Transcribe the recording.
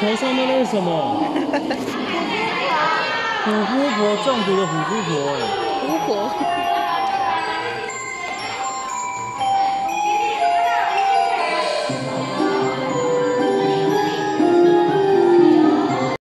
头上面那是什么？虎姑婆中毒的虎姑婆。